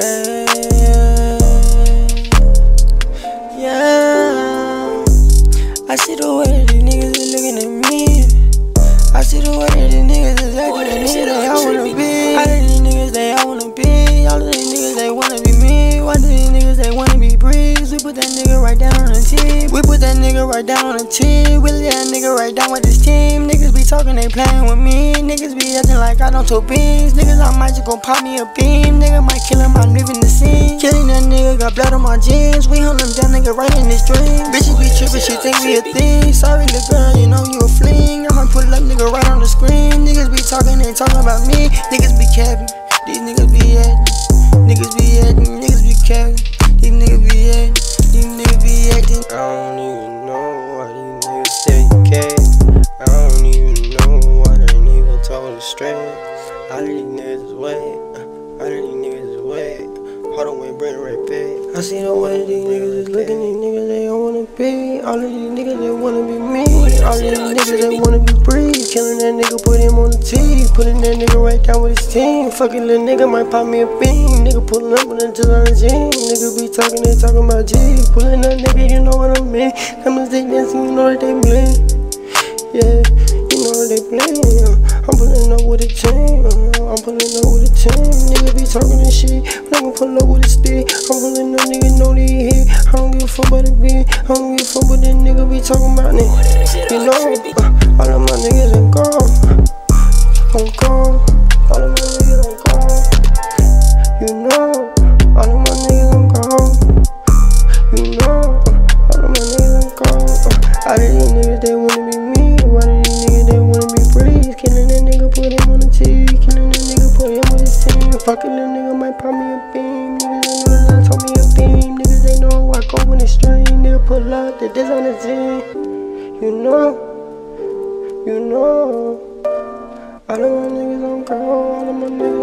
Yeah, I see the way these niggas is looking at me. I see the way that these niggas is acting, the niggas they all wanna be. All of these niggas they all wanna be. All of these niggas they wanna be me. Why do these niggas they wanna be breeze? We put that nigga right down on the team. We put that nigga right down on the team. We let that nigga right down with his team. Niggas talking, they playing with me. Niggas be acting like I don't tow beans. Niggas I might just gon' pop me a beam. Nigga might kill him, I'm leaving the scene. Killing that nigga, got blood on my jeans. We hunt him down, nigga, right in his dream. Bitches be trippin', she think we a thing. Sorry, little girl, you know you a fling. I might pull up, nigga, right on the screen. Niggas be talking, they talking about me. Niggas be capping, All of these niggas is wet. All of these niggas is wet. Hold on, wait, bring it right back. I see the way these niggas is looking, these niggas they don't wanna be. All of these niggas they wanna be me. All of these niggas they wanna be breed. Killing that nigga, put him on the tee. Putting that nigga right down with his team. Fucking little nigga might pop me a bean. Nigga pulling up with a jean. Nigga be talking, they talking about G. Pulling that nigga, you know what I mean. Come and stay dancing, you know that they bling. Yeah, you know that they bling. With a team. Uh, I'm pulling up with a team. Nigga be talking and shit. When I pull up with a stick, I'm pulling up, nigga know they hit. I don't give a fuck about the beat. I don't give a fuck what that nigga be talking about. Nigga. You know, uh, all of my niggas pop me a beam. Niggas they know that told me a beam. Niggas they know I go in the stream. Nigga pull up the this on the team. You know, you know. All of my niggas I'm gone. All of my niggas.